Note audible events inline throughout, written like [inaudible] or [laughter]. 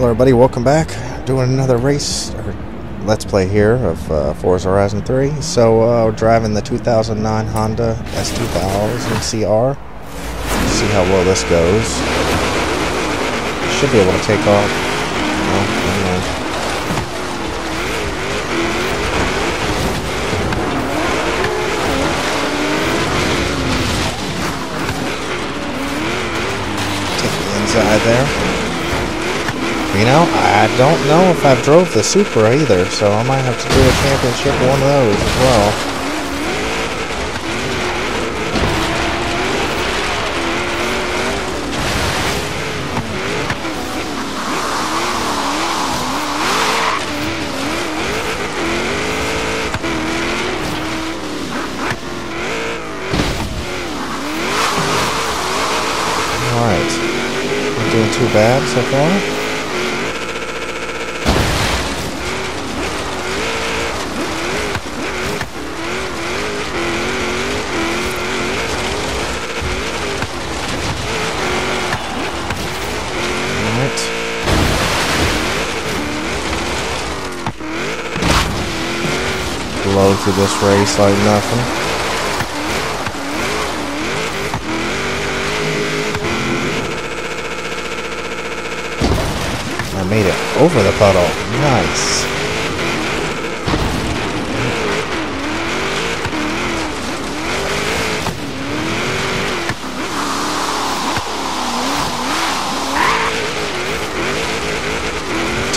Hello everybody, welcome back. Doing another race, or let's play here of uh, Forza Horizon 3. So uh, we're driving the 2009 Honda S2000 CR. See how well this goes. Should be able to take off. Never. Take the inside there. You know, I don't know if I've drove the Supra either, so I might have to do a championship one of those as well. Alright. Not doing too bad so far. Through this race like nothing. I made it over the puddle. Nice.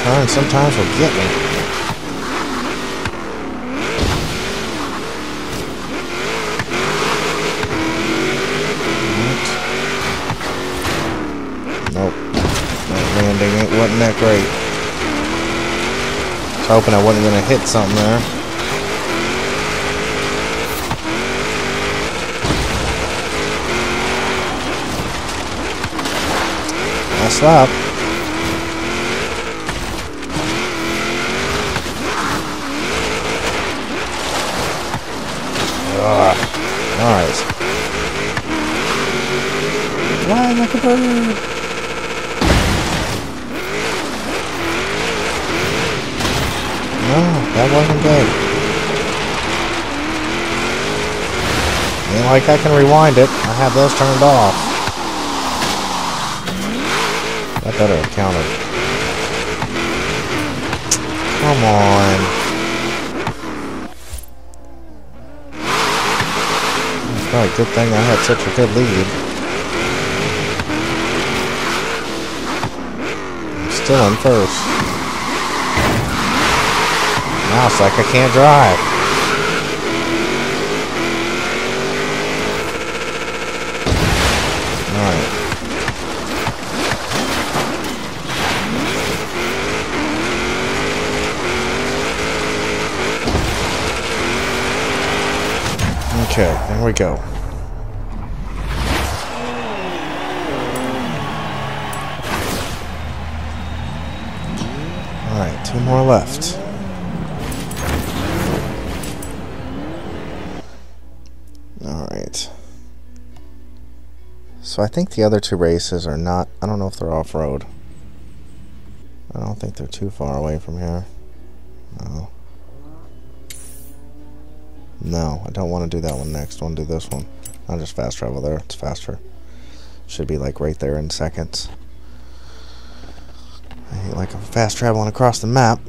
Turn sometimes will get me. That great. I was hoping I wasn't gonna hit something there. Nice lap. Ugh. Alright. Fly like a bird. No, that wasn't good. Ain't like I can rewind it. I have those turned off. That better have counted. Come on. It's probably a good thing I had such a good lead. Still in first. Now it's like I can't drive. Alright. Okay, there we go. Alright, two more left. So I think the other two races are not, I don't know if they're off-road. I don't think they're too far away from here. No. No, I don't want to do that one next. I want to do this one. I'll just fast travel there. It's faster. Should be like right there in seconds. I hate like I'm fast traveling across the map.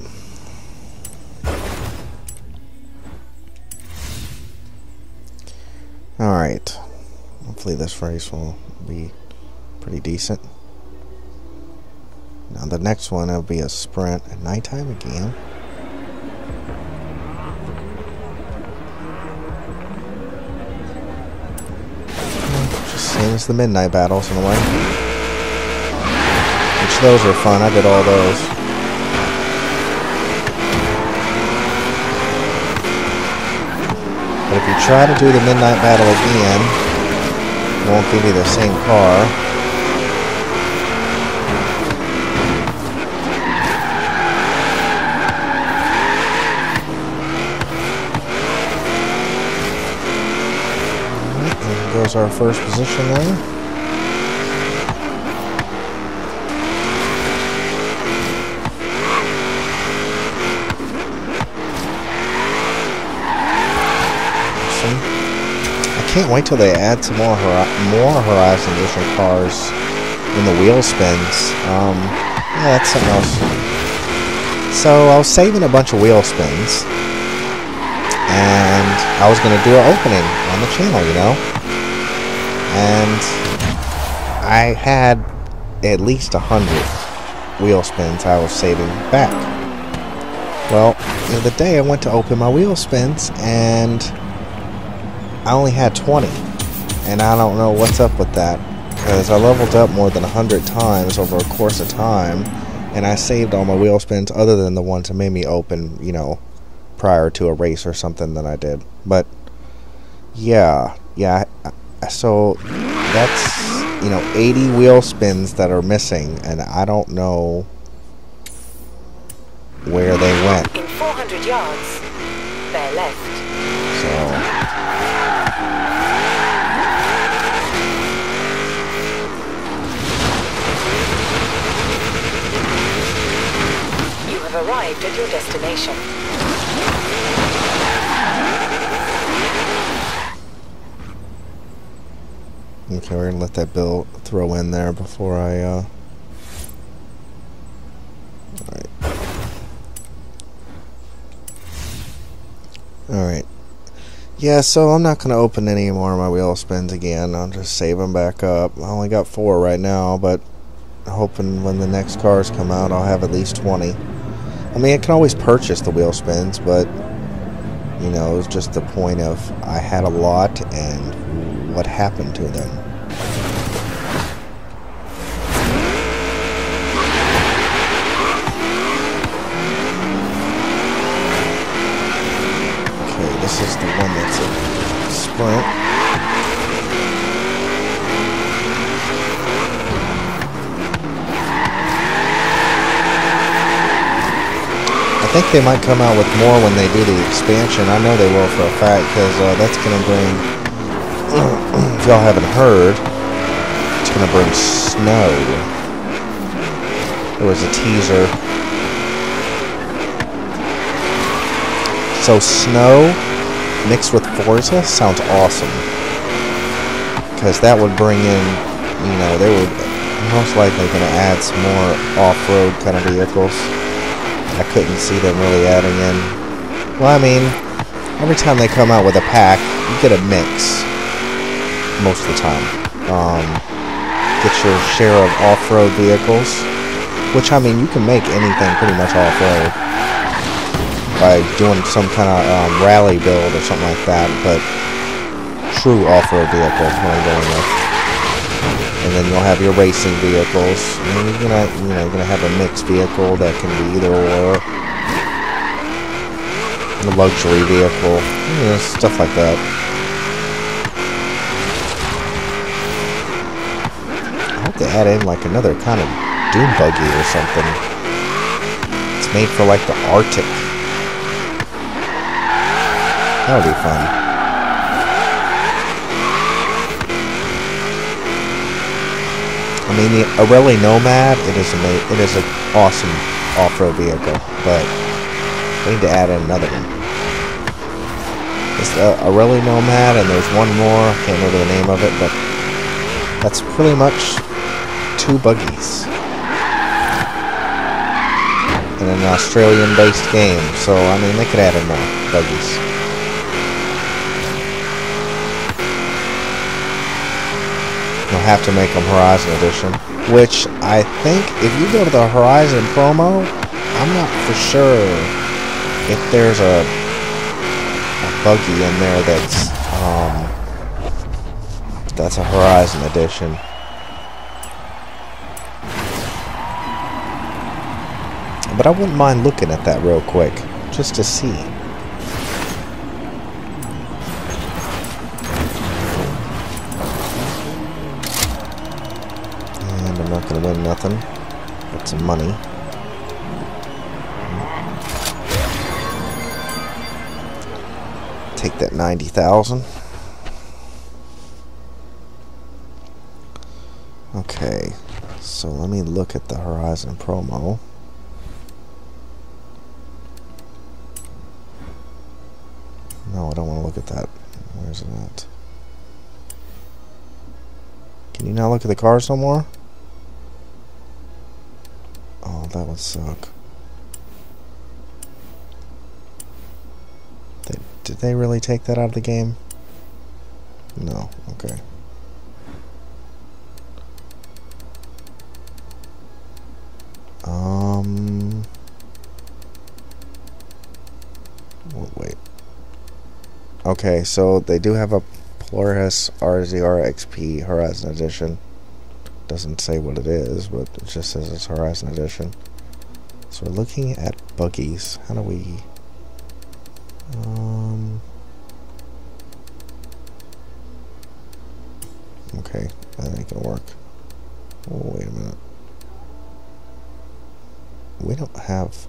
Alright. Hopefully this race will be pretty decent. Now the next one will be a sprint at nighttime again. Just same as the midnight battles in a way. Which those were fun. I did all those. But if you try to do the midnight battle again, won't give you the same car. There goes our first position there. Edition. I can't wait till they add some more more Horizon Edition cars in the wheel spins. Um, yeah, that's something else. So I was saving a bunch of wheel spins, and I was gonna do an opening on the channel, you know. And I had at least a hundred wheel spins I was saving back. Well, the other day I went to open my wheel spins and I only had 20. And I don't know what's up with that. Because I leveled up more than 100 times over a course of time. And I saved all my wheel spins other than the ones that made me open, you know, prior to a race or something that I did. But, yeah. Yeah. So, that's you know, 80 wheel spins that are missing, and I don't know where they went. In 400 yards, bear left. So. You have arrived at your destination. Okay, we're gonna let that bill throw in there before I, uh... Alright. Alright. Yeah, so I'm not gonna open any more of my wheel spins again. I'll just save them back up. I only got four right now, but hoping when the next cars come out, I'll have at least 20. I mean, I can always purchase the wheel spins, but you know, it was just the point of I had a lot and what happened to them. Think they might come out with more when they do the expansion. I know they will for a fact because uh, that's going to bring [clears throat] if y'all haven't heard, it's gonna bring snow. There was a teaser. So snow mixed with Forza sounds awesome. Because that would bring in, you know, they would most likely gonna add some more off-road kind of vehicles. I couldn't see them really adding in. Well, I mean, every time they come out with a pack, you get a mix most of the time. Um, get your share of off-road vehicles, which I mean you can make anything pretty much off-road by doing some kind of um, rally build or something like that. But true off-road vehicles what I'm going with. And then you'll have your racing vehicles. And you're gonna, you know, you're gonna have a mixed vehicle that can be either or. A luxury vehicle, you know, stuff like that. to add in like another kind of dune buggy or something. It's made for like the Arctic. That would be fun. I mean, the Ariel Nomad, it is a it is an awesome off-road vehicle, but we need to add in another one. It's the Ariel Nomad, and there's one more. I can't remember the name of it, but that's pretty much two buggies in an Australian-based game. So I mean, they could add in more buggies. You'll have to make them Horizon Edition, which I think if you go to the Horizon promo, I'm not for sure if there's a, a buggy in there that's um, that's a Horizon Edition. But I wouldn't mind looking at that real quick, just to see. Nothing. Get some money. Take that 90,000. Okay, so let me look at the Horizon promo. No, I don't want to look at that. Where's it at? Can you not look at the cars no more? That would suck. They, did they really take that out of the game? No, okay. Um. Wait. Okay, so they do have a Polaris RZR XP Horizon Edition. Doesn't say what it is, but it just says it's Horizon Edition. So we're looking at buggies. How do we... Um... Okay, that ain't gonna work. Oh, wait a minute. We don't have...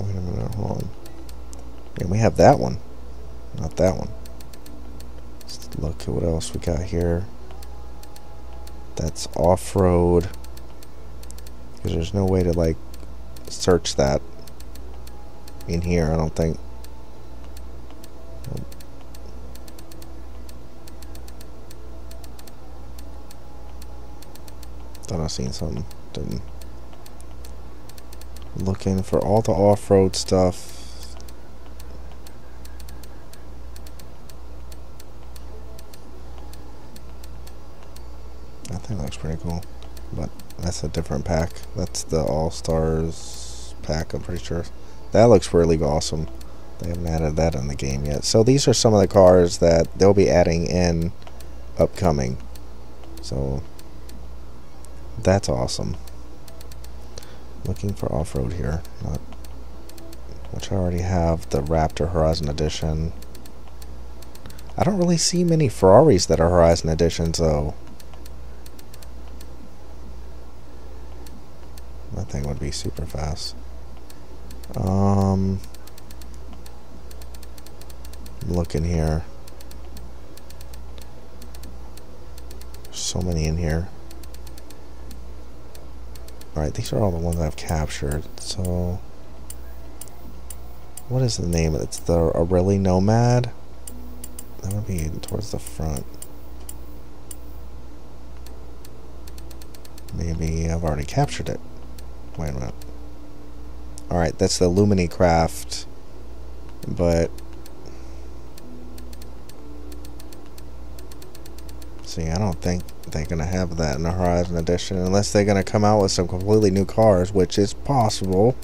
Wait a minute, hold on. Yeah, we have that one. Not that one. Let's look at what else we got here. That's off-road. Because there's no way to, like, search that in here, I don't think. Nope. Thought I seen something. Didn't. Looking for all the off-road stuff. That thing looks pretty cool. But that's a different pack. That's the All Stars pack, I'm pretty sure. That looks really awesome. They haven't added that in the game yet. So these are some of the cars that they'll be adding in upcoming. So that's awesome. Looking for off-road here. Not, which I already have the Raptor Horizon Edition. I don't really see many Ferraris that are Horizon Editions though. That thing would be super fast. Um, looking here. So many in here. Alright, these are all the ones I've captured. So, what is the name? It's the Ariel Nomad. That would be towards the front. Maybe I've already captured it. Alright, that's the Lumini Craft. But... See, I don't think they're going to have that in the Horizon Edition. Unless they're going to come out with some completely new cars, which is possible.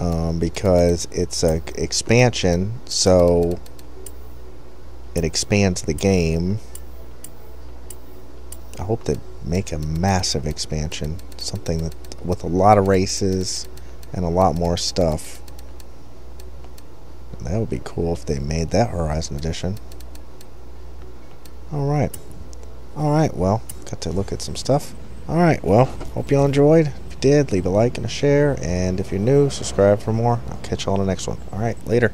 Um, because it's a expansion, so it expands the game. I hope they make a massive expansion, something that with a lot of races and a lot more stuff. That would be cool if they made that Horizon Edition. Alright. Alright, well, got to look at some stuff. Alright, well, hope you all enjoyed. If you did, leave a like and a share. And if you're new, subscribe for more. I'll catch you all on the next one. Alright, later.